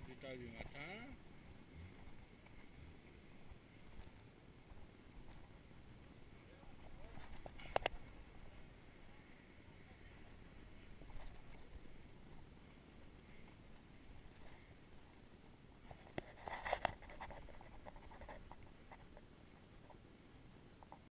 que tu t'as.